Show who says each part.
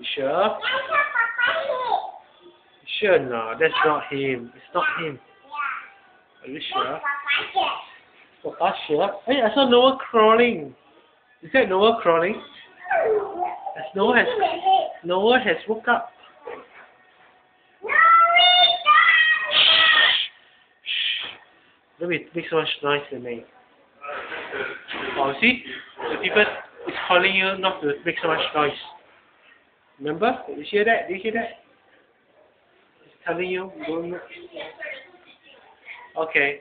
Speaker 1: You sure? You sure? No, that's not him. It's not him. Are you sure? Papa sure? Hey, I saw Noah crawling. Is that Noah crawling? As Noah has Noah has woke up. Don't make so much noise to me. Oh, see? The people is calling you not to make so much noise. Remember? Did you hear that? Did you hear that? It's telling you. Okay.